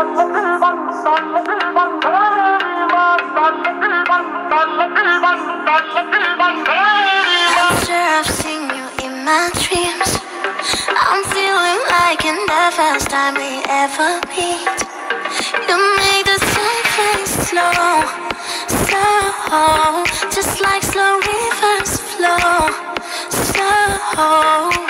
Sure I've seen you in my dreams. I'm feeling like in the first time we ever meet. You the slow, slow, just like slow rivers flow. Slow,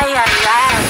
ay, ay.